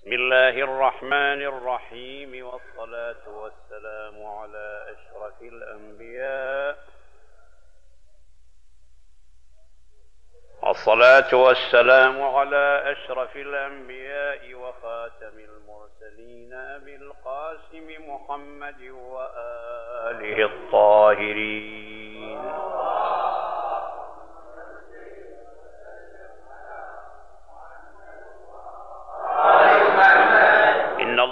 بسم الله الرحمن الرحيم والصلاة والسلام على أشرف الأنبياء. الصلاة والسلام على أشرف الأنبياء وخاتم المرسلين أبي القاسم محمد وآله الطاهرين.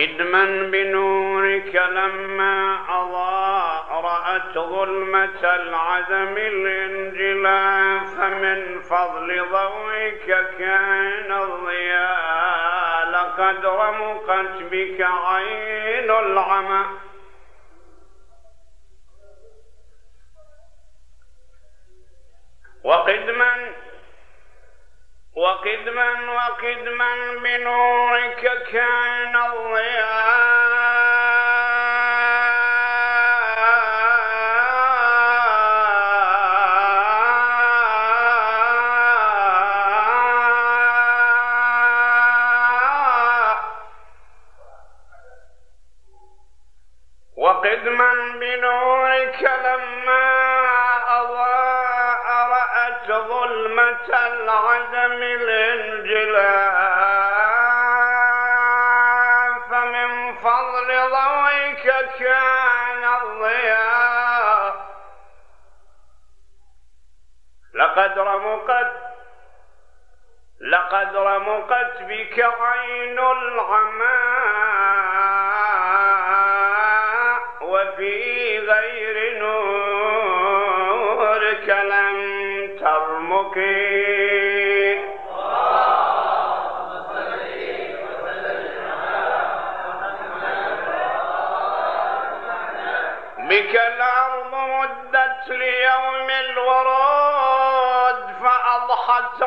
وقدما بنورك لما أضاء رأت ظلمة العدم الانجلاء فمن فضل ضوئك كان الضياء. لقد رمقت بك عين العمى. وقدما وقدما وقدما بنورك كان الضياء. ظلمة العدم الانجلاء فمن فضل ضوئك كان الضياء. لقد رمقت لقد رمقت بك عين العمى وفي غير نورك لم ترمقي.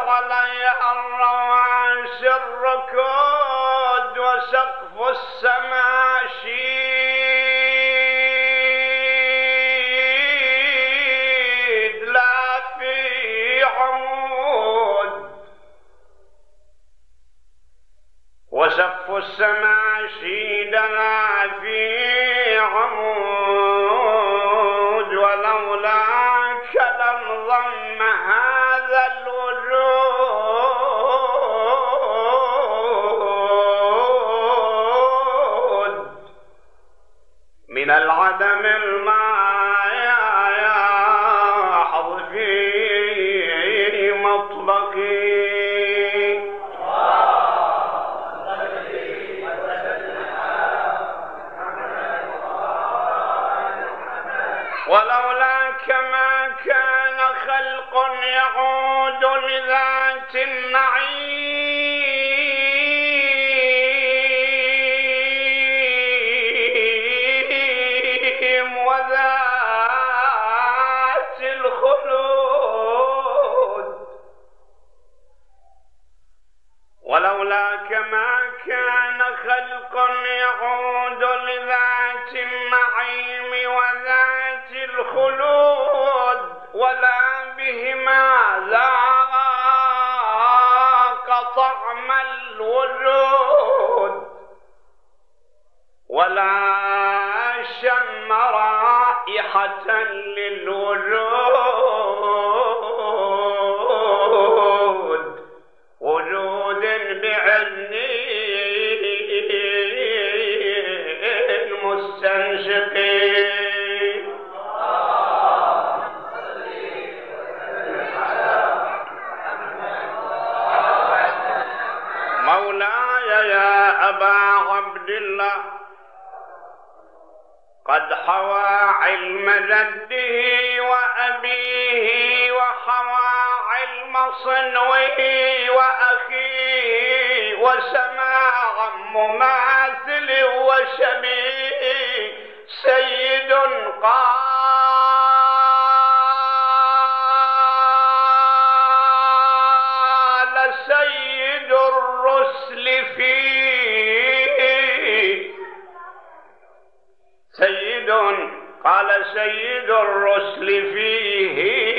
فأضحت علي الرواسي الركود وسقف السماء شيد لا في عمود وسقف السماء شيد لا في عمود ولولاك لم العدم الماء يحظ في مطبقي ولولاك ما كان خلق يعود لذات النعيم. الخلود ولا بهما ذاق طعم الوجود ولا شم رائحة للوجود وقواعلم جده وأبيه وحواعلم صنوه وأخيه وسماع مماثل وشبيه سيد قال سيد الرسل في سيد الرسل فيه.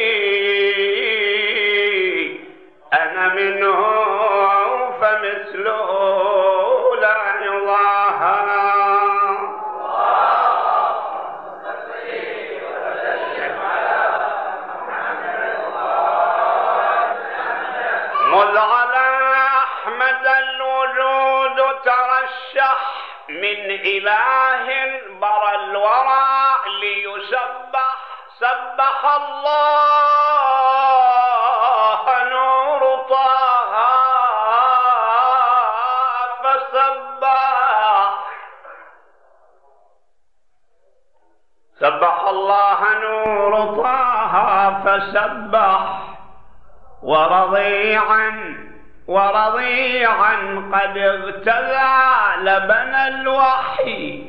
طه فسبح ورضيعا ورضيعا قد اغتذى لبن الوحي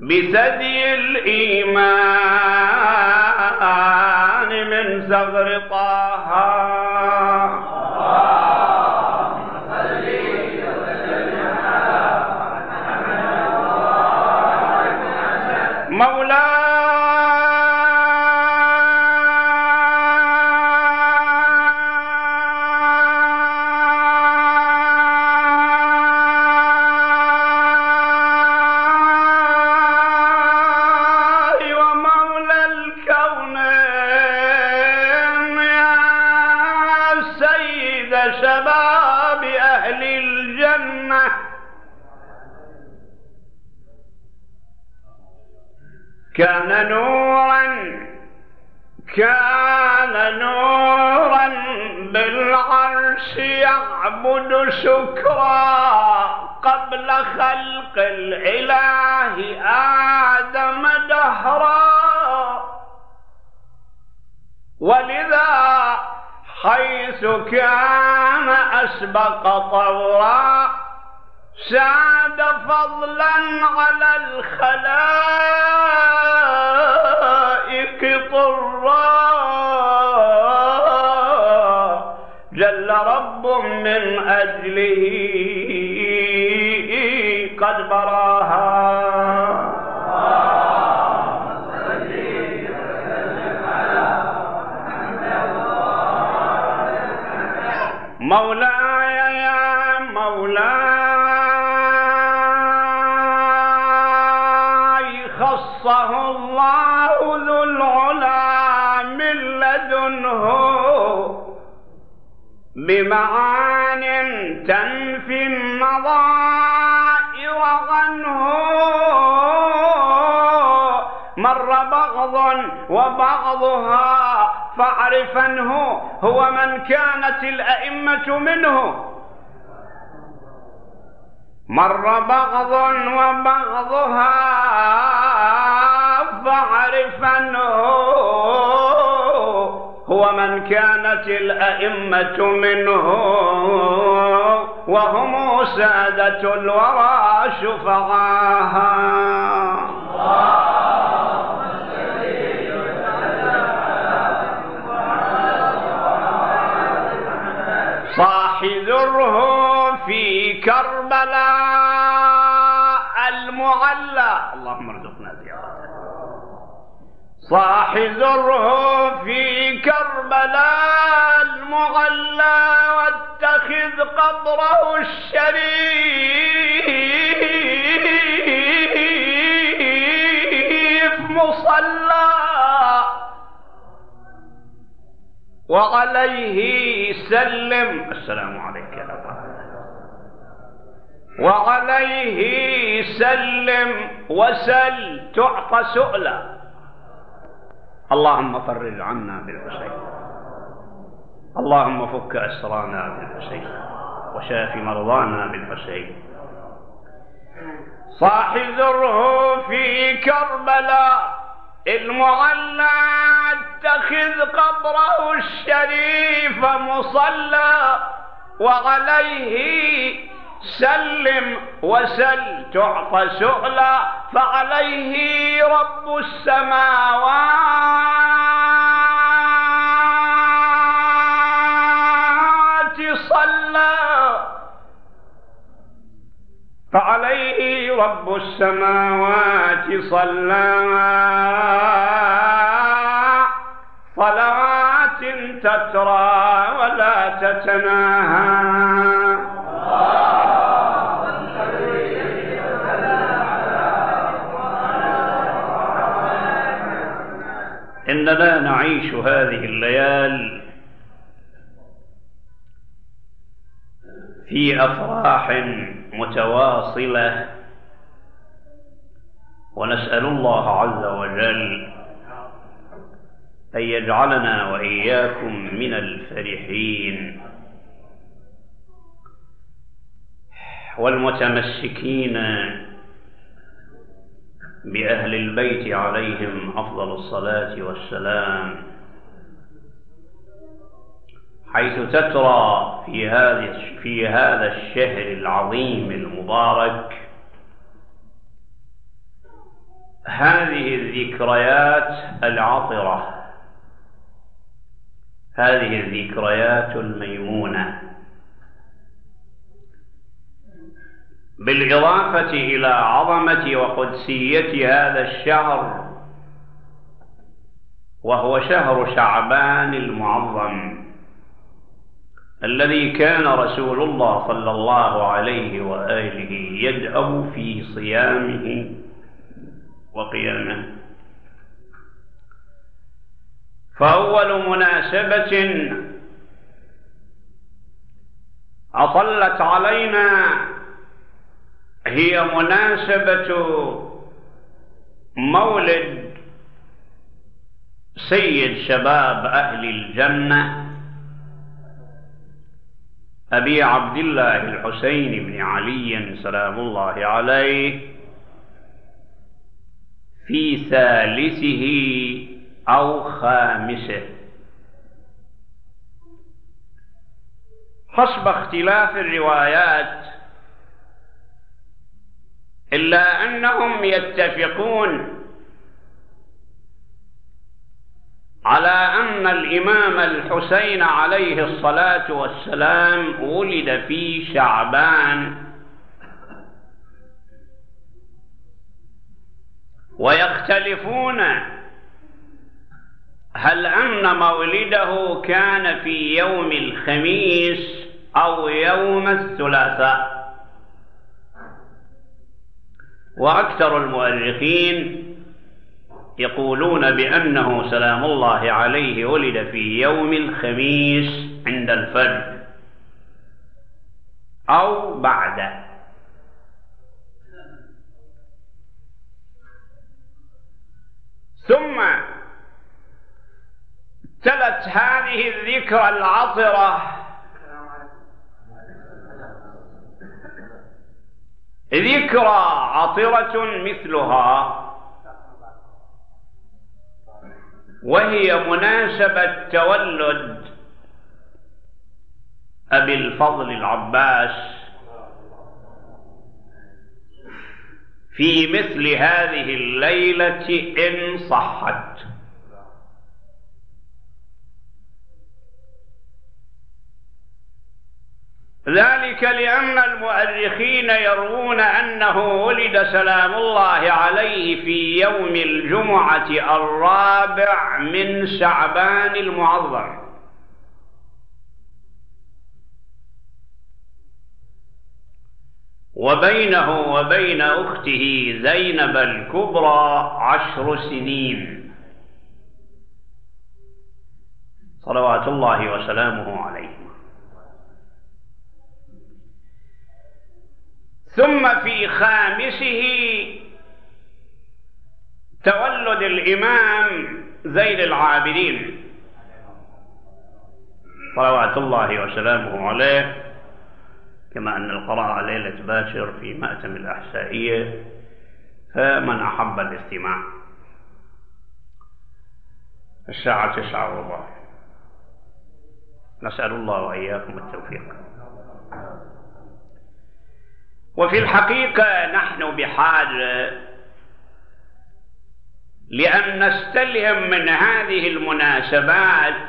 بثدي الإيمان من زغر طه. نورا كان نورا بالعرش يعبد شكرا قبل خلق الإله آدم دهرا. ولذا حيث كان أسبق طورا ساد فضلا على طرا جل رب من أجله قد براها بمعان تنفي النظائر عنه مر بغض وبعضها فاعرفنه هو من كانت الأئمة منه. مر بغض وبغضها فاعرفنه كانت الأئمة منه وهم سادة الورى شفعاها. صاح ذره في كربلاء المعلى. صاح ذره في كربلاء المعلى واتخذ قبره الشريف مصلى. وعليه سلم السلام عليك يا أبا وعليه سلم وسل تعطى سؤلا اللهم فرج عنا بالحسين. اللهم فك أسرانا بالحسين وشاف مرضانا بالحسين. صاح زره في كربلاء المعلى اتخذ قبره الشريف مصلى وعليه سلم وسل تعطى سؤلا فعليه رب السماوات صلى. فعليه رب السماوات صلى. صلوات تترى ولا تتناهى. إننا نعيش هذه الليال في أفراح متواصلة ونسأل الله عز وجل أن يجعلنا وإياكم من الفرحين. والمتمسكين بأهل البيت عليهم أفضل الصلاة والسلام. حيث تترى في هذا في هذا الشهر العظيم المبارك هذه الذكريات العطرة هذه الذكريات الميمونة. بالإضافة إلى عظمة وقدسية هذا الشهر وهو شهر شعبان المعظم الذي كان رسول الله صلى الله عليه وآله يدأب في صيامه وقيامه. فأول مناسبة أطلت علينا هي مناسبة مولد سيد شباب أهل الجنة أبي عبد الله الحسين بن علي سلام الله عليه في ثالثه أو خامسه. حسب اختلاف الروايات إلا أنهم يتفقون على أن الإمام الحسين عليه الصلاة والسلام ولد في شعبان ويختلفون هل أن مولده كان في يوم الخميس أو يوم الثلاثاء. وأكثر المؤرخين يقولون بأنه سلام الله عليه ولد في يوم الخميس عند الفجر أو بعده ثم تلت هذه الذكرى العطرة ذكرى عطرة مثلها. وهي مناسبة تولد أبي الفضل العباس. في مثل هذه الليلة إن صحت. ذلك لأن المؤرخين يروون أنه ولد سلام الله عليه في يوم الجمعة الرابع من شعبان المعظم. وبينه وبين أخته زينب الكبرى عشر سنين. صلوات الله وسلامه عليه. ثم في خامسه تولد الإمام زين العابدين. صلوات الله وسلامه عليه. كما أن القراءة ليلة باشر في مأتم الأحسائية. فمن أحب الاستماع. الساعة تسعة وربع. نسأل الله وإياكم التوفيق. وفي الحقيقة نحن بحاجة لأن نستلهم من هذه المناسبات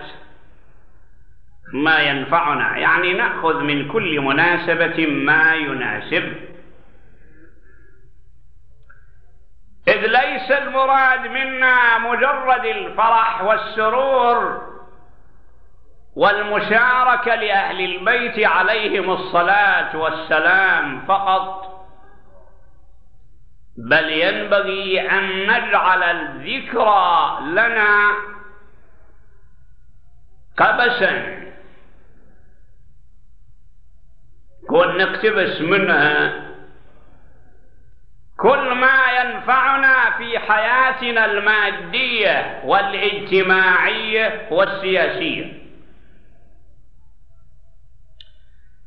ما ينفعنا. يعني نأخذ من كل مناسبة ما يناسب. إذ ليس المراد منا مجرد الفرح والسرور والمشاركة لأهل البيت عليهم الصلاة والسلام فقط. بل ينبغي أن نجعل الذكرى لنا قبسا. كون نقتبس منها كل ما ينفعنا في حياتنا المادية والإجتماعية والسياسية.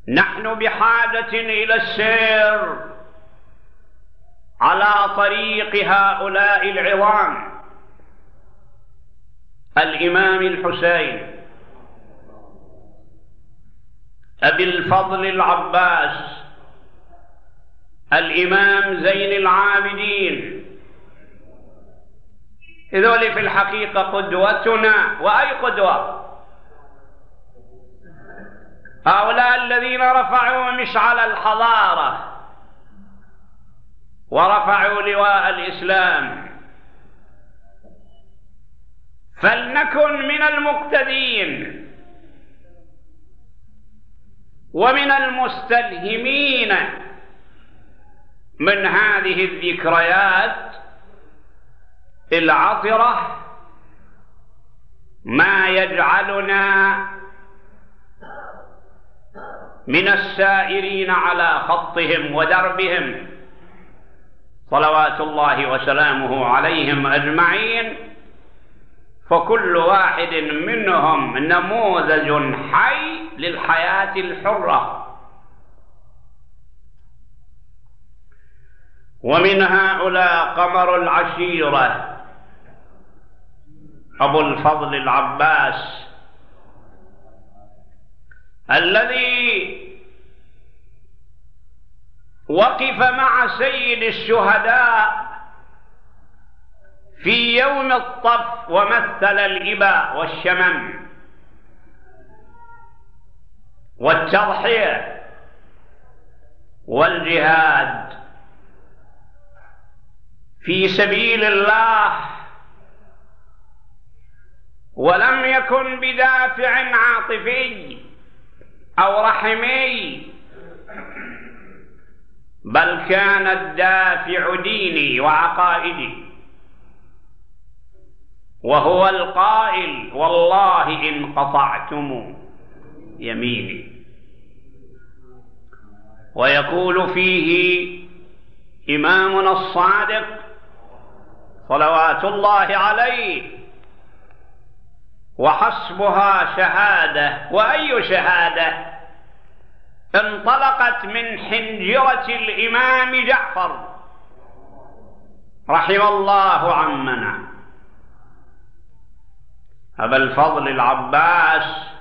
نحن بحاجة إلى السير على طريق هؤلاء العظام. الإمام الحسين. أبي الفضل العباس. الإمام زين العابدين. هذول في الحقيقة قدوتنا. وأي قدوة؟ هؤلاء الذين رفعوا مشعل الحضارة ورفعوا لواء الإسلام. فلنكن من المقتدين ومن المستلهمين من هذه الذكريات العطرة ما يجعلنا من السائرين على خطهم ودربهم. صلوات الله وسلامه عليهم أجمعين. فكل واحد منهم نموذج حي للحياة الحرة. ومن هؤلاء قمر العشيرة أبو الفضل العباس الذي وقف مع سيد الشهداء في يوم الطف ومثل الإباء والشمم. والتضحية والجهاد. في سبيل الله ولم يكن بدافع عاطفي أو رحمي بل كان الدافع ديني وعقائدي. وهو القائل والله إن قطعتم يميني. ويقول فيه إمامنا الصادق صلوات الله عليه وحسبها شهادة. وأي شهادة؟ انطلقت من حنجرة الإمام جعفر رحم الله عمنا. أبا الفضل العباس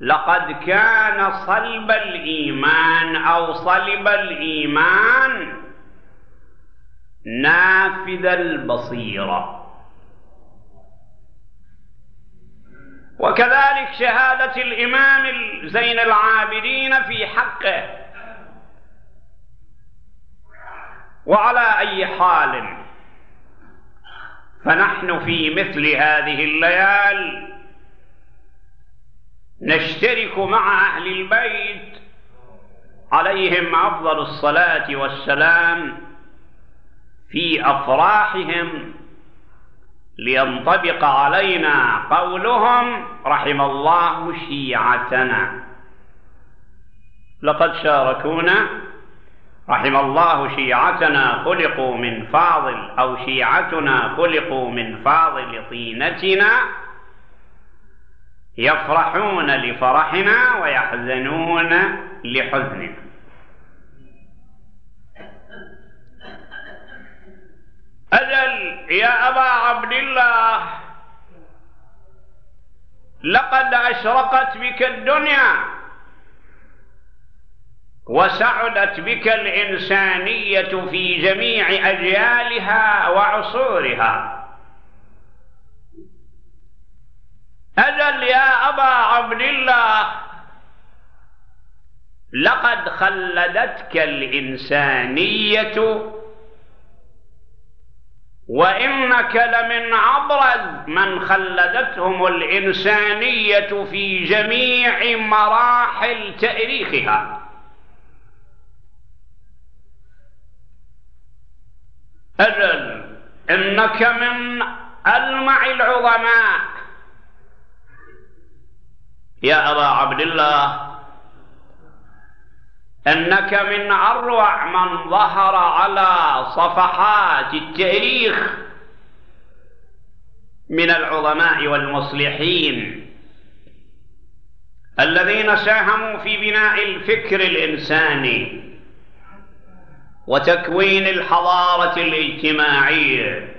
لقد كان صلب الإيمان أو صلب الإيمان نافذ البصيرة. وكذلك شهادة الإمام زين العابدين في حقه. وعلى أي حال فنحن في مثل هذه الليال نشترك مع أهل البيت عليهم أفضل الصلاة والسلام في أفراحهم لينطبق علينا قولهم رحم الله شيعتنا لقد شاركونا. رحم الله شيعتنا خلقوا من فاضل أو شيعتنا خلقوا من فاضل طينتنا. يفرحون لفرحنا ويحزنون لحزننا. أجل يا أبا عبد الله. لقد أشرقت بك الدنيا وسعدت بك الإنسانية في جميع أجيالها وعصورها. أجل يا أبا عبد الله. لقد خلدتك الإنسانية وإنك لمن أبرز من خلدتهم الإنسانية في جميع مراحل تاريخها. أجل إنك من ألمع العظماء. يا أبا عبد الله أنك من أروع من ظهر على صفحات التاريخ من العظماء والمصلحين الذين ساهموا في بناء الفكر الإنساني وتكوين الحضارة الاجتماعية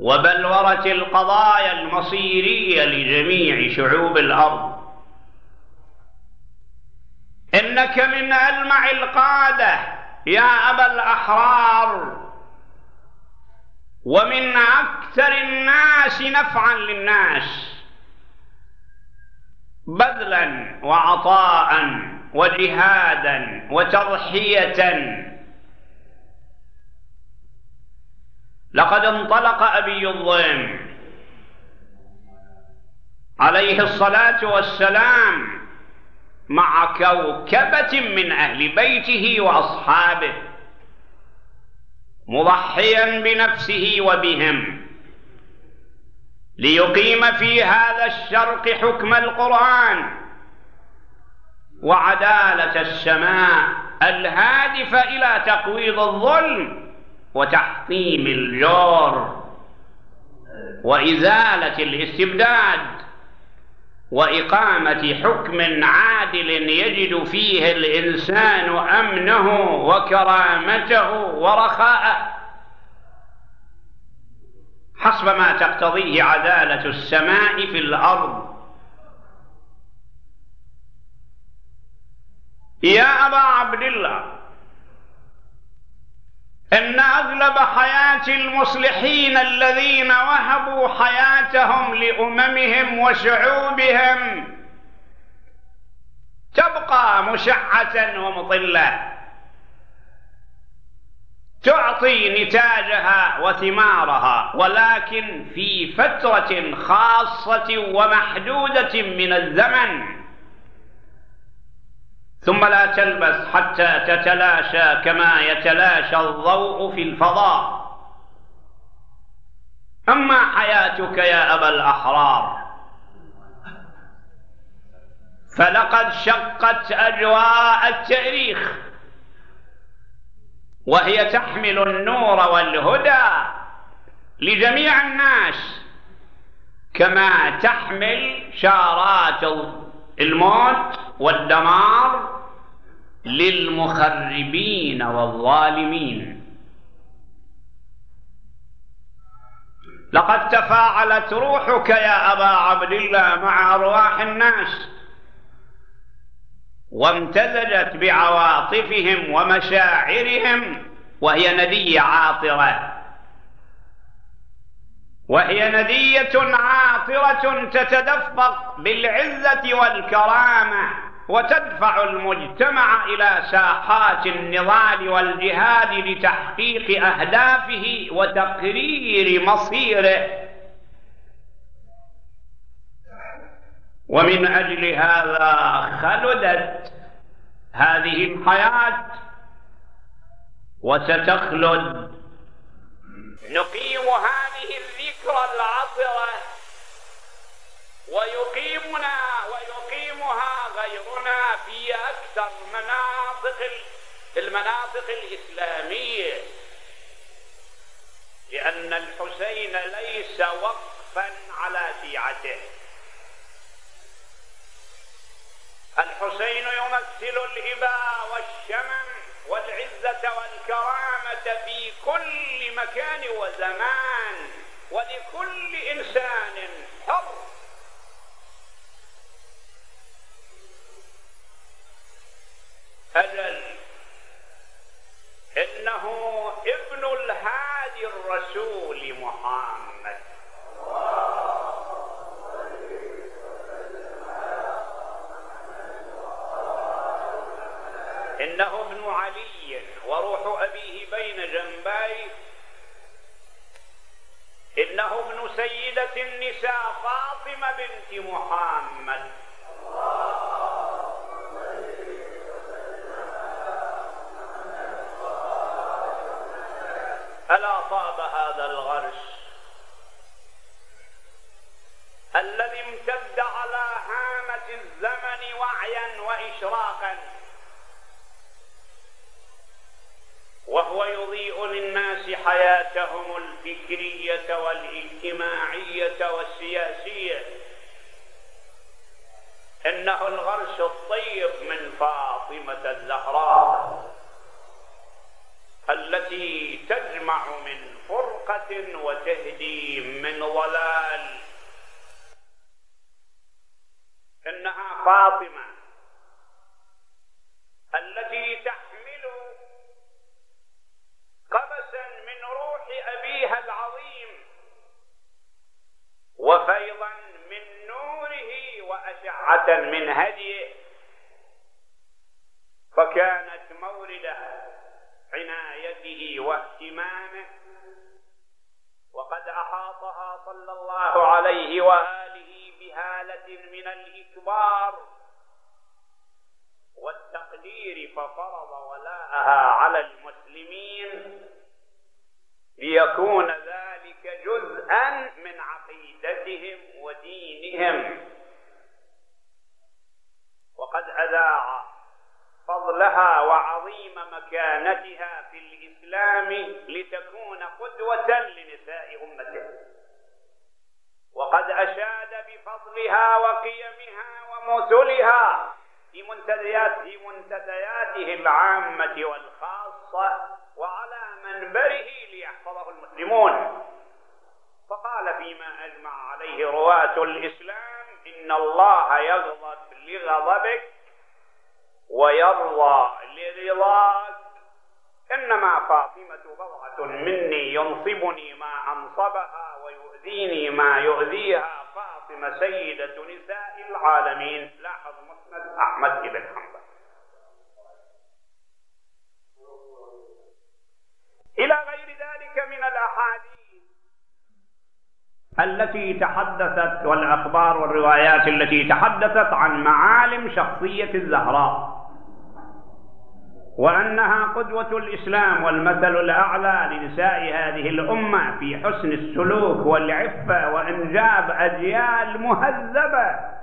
وبلورة القضايا المصيرية لجميع شعوب الأرض. إنك من ألمع القادة يا أبا الأحرار. ومن أكثر الناس نفعا للناس. بذلا وعطاء وجهادا وتضحيه لقد انطلق أبي الظيم عليه الصلاة والسلام مع كوكبة من أهل بيته وأصحابه مضحيا بنفسه وبهم ليقيم في هذا الشرق حكم القرآن وعدالة السماء الهادفة إلى تقويض الظلم وتحطيم الجور وإزالة الاستبداد. وإقامة حكم عادل يجد فيه الإنسان أمنه وكرامته ورخاءه. حسب ما تقتضيه عدالة السماء في الأرض. يا أبا عبد الله إن أغلب حياة المصلحين الذين وهبوا حياتهم لأممهم وشعوبهم تبقى مشعة ومطلة. تعطي نتاجها وثمارها ولكن في فترة خاصة ومحدودة من الزمن ثم لا تلبس حتى تتلاشى كما يتلاشى الضوء في الفضاء. أما حياتك يا أبا الأحرار فلقد شقت أجواء التاريخ وهي تحمل النور والهدى لجميع الناس كما تحمل شارات الموت والدمار للمخربين والظالمين. لقد تفاعلت روحك يا أبا عبد الله مع أرواح الناس وامتزجت بعواطفهم ومشاعرهم وهي ندية عاطرة. وهي ندية عاطرة تتدفق بالعزة والكرامة. وتدفع المجتمع إلى ساحات النضال والجهاد لتحقيق أهدافه وتقرير مصيره. ومن أجل هذا خلدت هذه الحياة وستخلد. نقيم هذه الذكرى العطرة ويقيمنا ويقيمها غيرنا في أكثر مناطق المناطق الإسلامية. لأن الحسين ليس وقفا على شيعته. الحسين يمثل الإباء والشمم والعزة والكرامة في كل مكان وزمان ولكل إنسان حر. أجل إنه ابن الهادي الرسول محمد. إنه ابن علي وروح أبيه بين جنبيه إنه ابن سيدة النساء فاطمة بنت محمد. هذا الغرس الذي امتد على هامة الزمن وعيا وإشراقا. وهو يضيء للناس حياتهم الفكرية والاجتماعية والسياسية. إنه الغرس الطيب من فاطمة الزهراء التي تجمع من فرقة وتهدي من ضلال. إنها فاطمة التي تحمل قبسا من روح أبيها العظيم وفيضا من نوره وأشعة من هديه فكانت مورد عنايته واهتمامه وقد أحاطها صلى الله عليه وآله بهالة من الإكبار والتقدير ففرض ولاءها على المسلمين ليكون ذلك جزءا من عقيدتهم ودينهم وقد أذاع فضلها وعظيم مكانتها في الإسلام لتكون قدوة لنساء أمته وقد أشاد بفضلها وقيمها ومثلها في منتديات في منتدياته العامة والخاصة وعلى منبره ليحفظه المسلمون. فقال فيما أجمع عليه رواة الإسلام إن الله يغضب لغضبك ويرضى لرضاك. إنما فاطمة بضعة مني ينصبني ما أنصبها ويؤذيني ما يؤذيها فاطمة سيدة نساء العالمين. لاحظ مسند أحمد بن حنبل. إلى غير ذلك من الأحاديث التي تحدثت والأخبار والروايات التي تحدثت عن معالم شخصية الزهراء وأنها قدوة الإسلام والمثل الأعلى لنساء هذه الأمة في حسن السلوك والعفة وإنجاب أجيال مهذبة.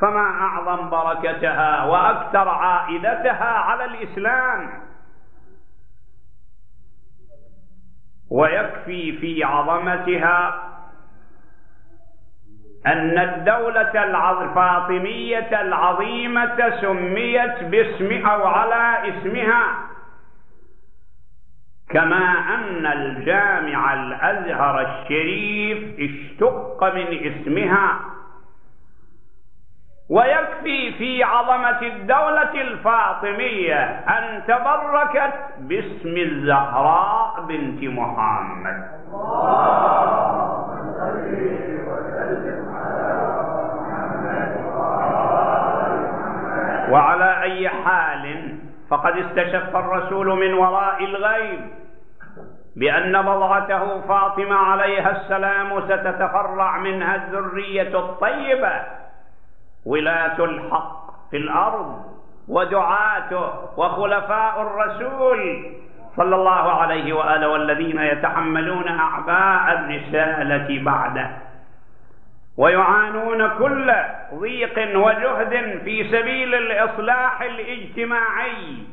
فما أعظم بركتها وأكثر عائدتها على الإسلام ويكفي في عظمتها أن الدولة الفاطمية العظيمة سميت باسم أو على اسمها كما أن الجامع الأزهر الشريف اشتق من اسمها ويكفي في عظمة الدولة الفاطمية أن تبركت باسم الزهراء بنت محمد. وعلى أي حال فقد استشف الرسول من وراء الغيب بأن بضعته فاطمة عليها السلام ستتفرع منها الذرية الطيبة ولاة الحق في الأرض ودعاته وخلفاء الرسول صلى الله عليه وآله والذين يتحملون أعباء الرسالة بعده ويعانون كل ضيق وجهد في سبيل الإصلاح الاجتماعي.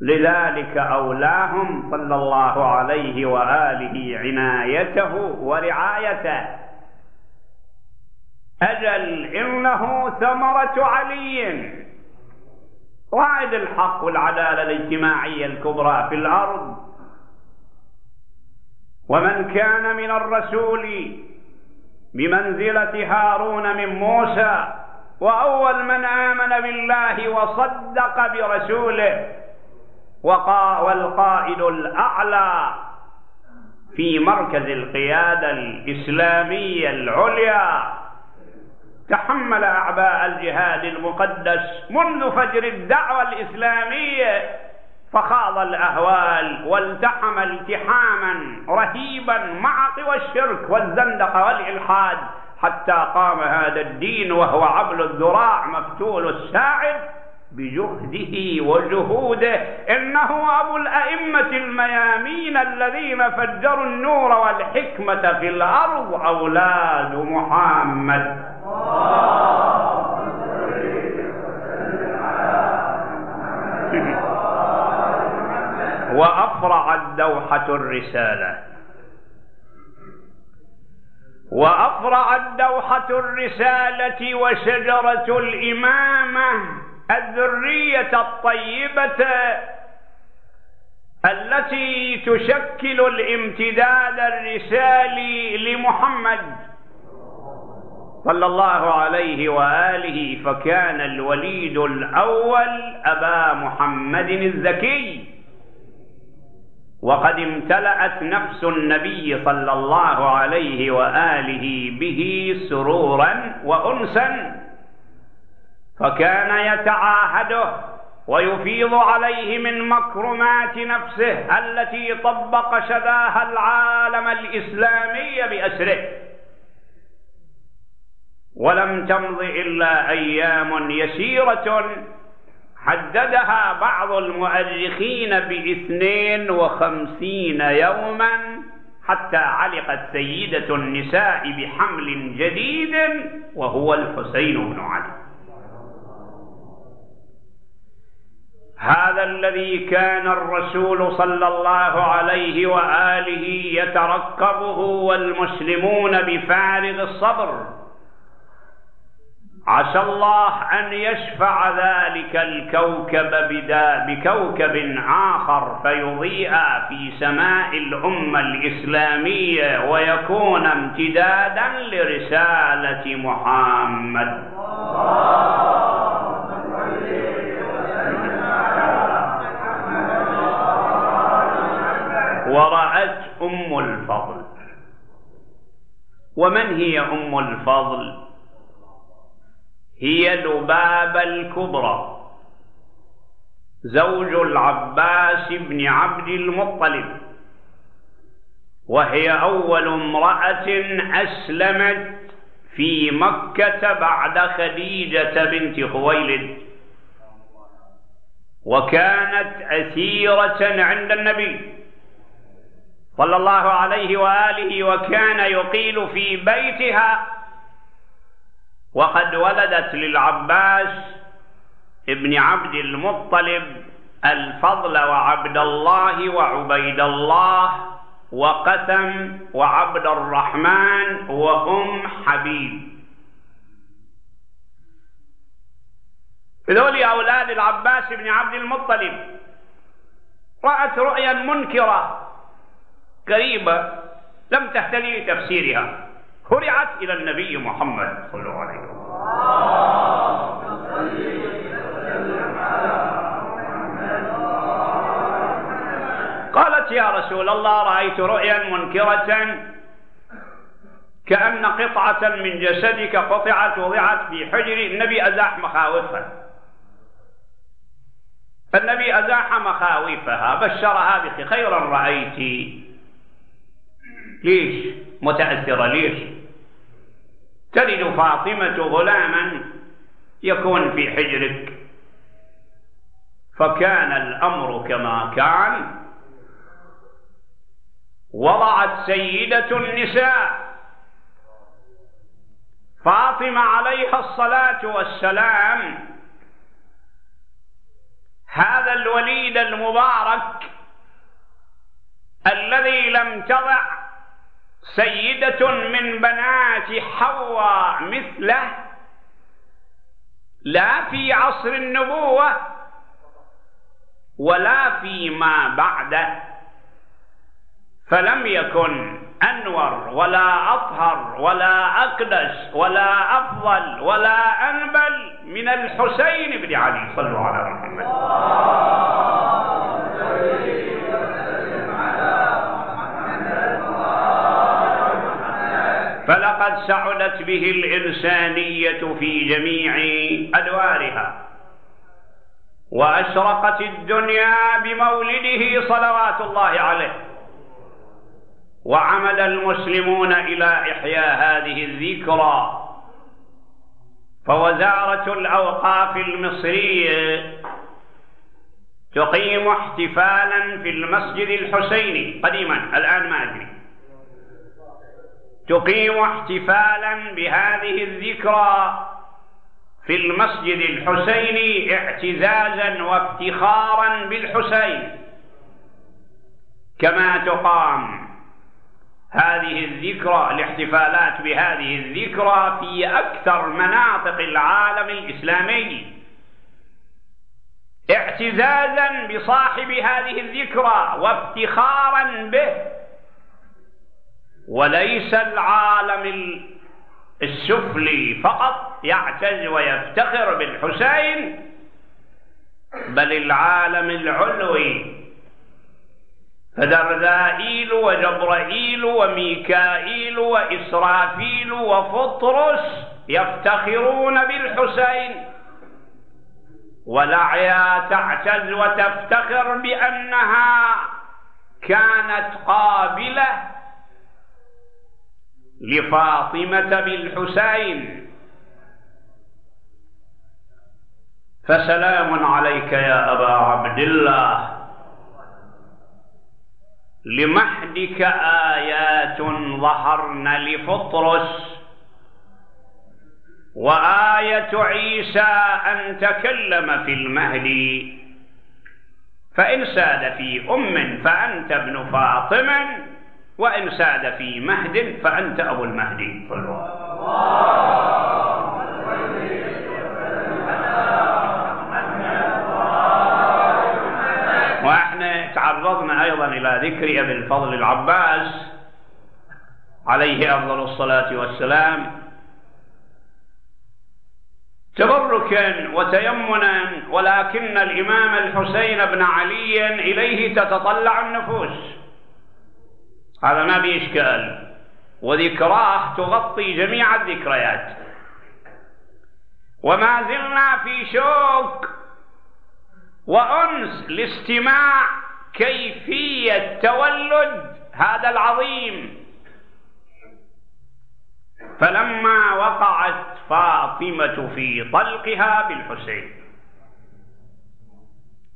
لذلك أولاهم صلى الله عليه وآله عنايته ورعايته. أجل إنه ثمرة علي. رائد الحق والعدالة الاجتماعية الكبرى في الأرض. ومن كان من الرسول بمنزلة هارون من موسى وأول من آمن بالله وصدق برسوله والقائد الأعلى في مركز القيادة الإسلامية العليا. تحمل أعباء الجهاد المقدس منذ فجر الدعوة الإسلامية فخاض الأهوال والتحم التحاما رهيبا مع قوى الشرك والزندقة والإلحاد حتى قام هذا الدين وهو عبل الذراع مفتول الساعد بجهده وجهوده. إنه أبو الأئمة الميامين الذين فجروا النور والحكمة في الأرض أولاد محمد. وافرعت دوحه الرسالة. وافرعت دوحه الرسالة وشجرة الإمامة الذرية الطيبة التي تشكل الامتداد الرسالي لمحمد. صلى الله عليه وآله فكان الوليد الأول أبا محمد الزكي. وقد امتلأت نفس النبي صلى الله عليه وآله به سرورا وأنسا فكان يتعاهده ويفيض عليه من مكرمات نفسه التي طبق شذاها العالم الإسلامي بأسره. ولم تمض إلا أيام يسيرة. حددها بعض المؤرخين بإثنين وخمسين يوما حتى علقت سيدة النساء بحمل جديد وهو الحسين بن علي. هذا الذي كان الرسول صلى الله عليه وآله يترقبه والمسلمون بفارغ الصبر. عسى الله أن يشفع ذلك الكوكب بكوكب آخر فيضيء في سماء الأمة الإسلامية ويكون امتدادا لرسالة محمد. ورأت أم الفضل. ومن هي أم الفضل؟ هي لبابة الكبرى. زوج العباس بن عبد المطلب. وهي أول امرأة أسلمت في مكة بعد خديجة بنت خويلد. وكانت أسيرة عند النبي صلى الله عليه وآله وكان يقيل في بيتها وقد ولدت للعباس ابن عبد المطلب الفضل وعبد الله وعبيد الله وقسم وعبد الرحمن وأم حبيب. هذول أولاد العباس بن عبد المطلب رأت رؤيا منكرة قريبة لم تهتدي لتفسيرها. هرعت إلى النبي محمد صلى الله عليه وسلم. قالت يا رسول الله رأيت رؤيا منكرة كأن قطعة من جسدك قطعت وضعت في حجر. النبي أزاح مخاوفها. فالنبي أزاح مخاوفها. بشرها بخير خيرا رأيت ليش؟ متأثرة ليش؟ تلد فاطمة غلاما يكون في حجرك. فكان الأمر كما كان. وضعت سيدة النساء. فاطمة عليها الصلاة والسلام. هذا الوليد المبارك الذي لم تضع سيدة من بنات حواء مثله لا في عصر النبوة ولا فيما بعده فلم يكن أنور ولا أطهر ولا أقدس ولا أفضل ولا أنبل من الحسين بن علي صلوا على محمد فلقد سعدت به الإنسانية في جميع أدوارها وأشرقت الدنيا بمولده صلوات الله عليه وعمد المسلمون إلى إحياء هذه الذكرى فوزارة الأوقاف المصرية تقيم احتفالا في المسجد الحسيني قديما الآن ما أدري. تقيم احتفالا بهذه الذكرى في المسجد الحسيني اعتزازا وافتخارا بالحسين. كما تقام هذه الذكرى الاحتفالات بهذه الذكرى في أكثر مناطق العالم الإسلامي. اعتزازا بصاحب هذه الذكرى وافتخارا به وليس العالم السفلي فقط يعتز ويفتخر بالحسين بل العالم العلوي. فدرذائيل وجبرائيل وميكائيل وإسرافيل وفطرس يفتخرون بالحسين. ولعيا تعتز وتفتخر بأنها كانت قابلة لفاطمة بالحسين فسلام عليك يا أبا عبد الله. لمحدك آيات ظهرن لفطرس. وآية عيسى أن تكلم في المهدي فإن ساد في أم فأنت ابن فاطم. وإن ساد في مهد فأنت أبو المهدي. وإحنا تعرضنا أيضا إلى ذكر أبي الفضل العباس عليه أفضل الصلاة والسلام. تبركا وتيمنا ولكن الإمام الحسين بن علي إليه تتطلع النفوس. هذا ما بإشكال إشكال. وذكراه تغطي جميع الذكريات. وما زلنا في شوق وأنس لاستماع كيفية تولد هذا العظيم. فلما وقعت فاطمة في طلقها بالحسين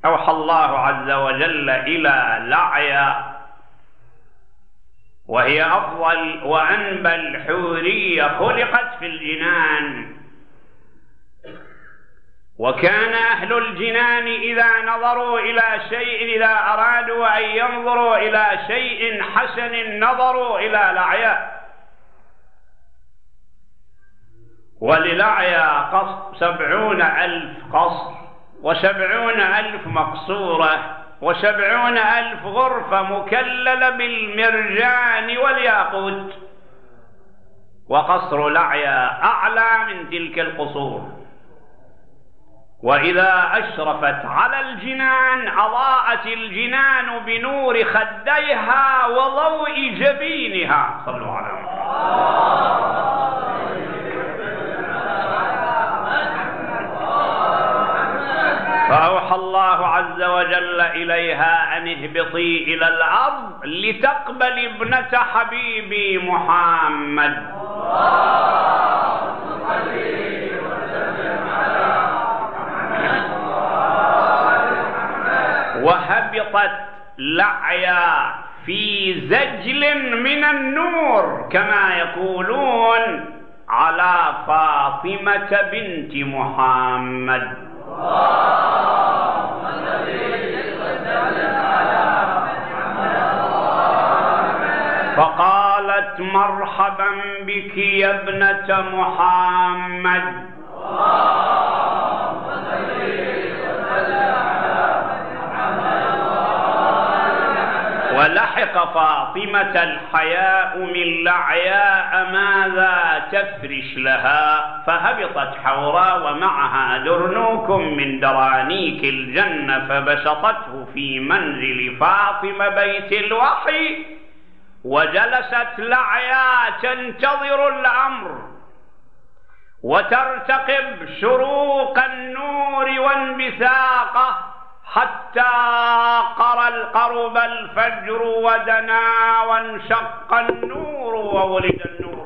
أوحى الله عز وجل إلى لعيا وهي أفضل وأنبى الحورية خلقت في الجنان. وكان أهل الجنان إذا نظروا إلى شيء إذا أرادوا أن ينظروا إلى شيء حسن نظروا إلى لعياء وللعيا قصر سبعون ألف قصر وسبعون ألف مقصورة. وسبعون ألف غرفة مكللة بالمرجان والياقوت. وقصر لعيا أعلى من تلك القصور. وإذا أشرفت على الجنان أضاءت الجنان بنور خديها وضوء جبينها. صلوا على محمد. فأوحى الله وجل إليها أن اهبطي إلى الأرض لتقبل ابنة حبيبي محمد. وهبطت لعيا في زجل من النور كما يقولون على فاطمة بنت محمد. فقالت مرحبا بك يا ابنة محمد. ولحق فاطمة الحياء من لعياء ماذا تفرش لها؟ فهبطت حوراء ومعها درنوك من درانيك الجنة فبسطته في منزل فاطمة بيت الوحي وجلست لعيا تنتظر الأمر وترتقب شروق النور وانبثاقه حتى القرب الفجر ودنا وانشق النور وولد النور.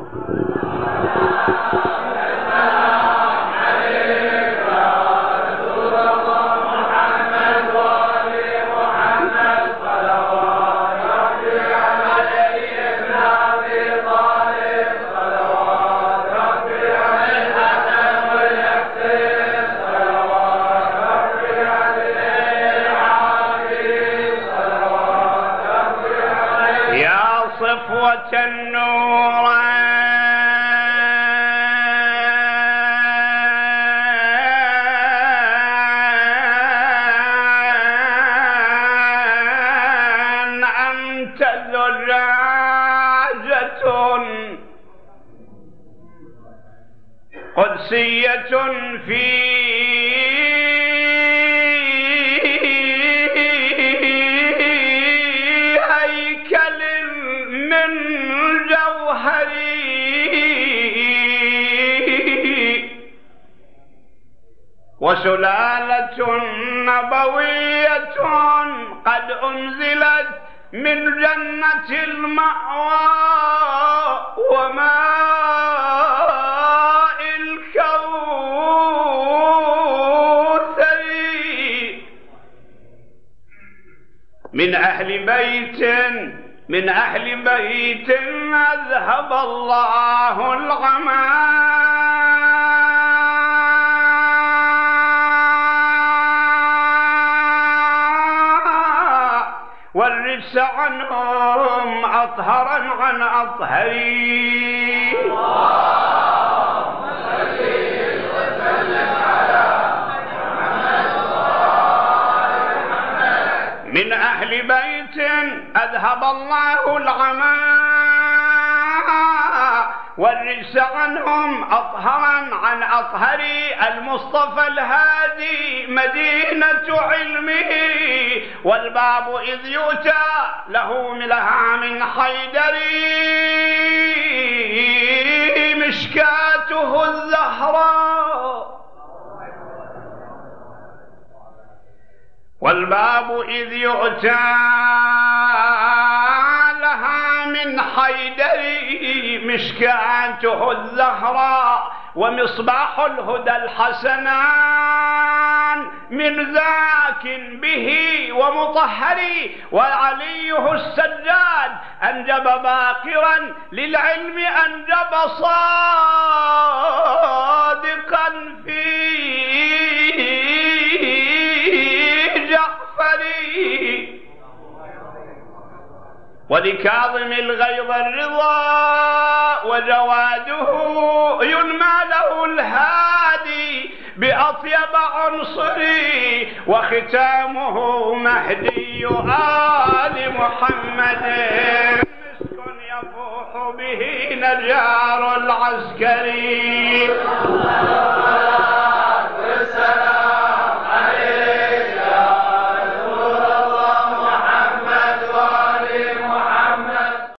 وسلالة نبوية قد أنزلت من جنة المأوى. من أهل بيت من أهل بيت أذهب الله الغمام. والرجس عنهم أطهرا عن أطهري من أهل بيت أذهب الله العمى والرجس عنهم أطهرا عن أطهر المصطفى الهادي مدينة علمه. والباب إذ يؤتى له ملها من حيدر مشكاته الزهراء والباب إذ يؤتى لها من حيدر مشكاته الزهراء ومصباح الهدى الحسنان من ذاك به ومطهر وعليه السجاد أنجب باقرا للعلم أنجب صادقا في جعفري. ولكاظم الغيظ الرضا وجواده ينمى له الهادي بأطيب عنصري وختامه مهدي آل محمد. مسك يفوح به نجار العسكري.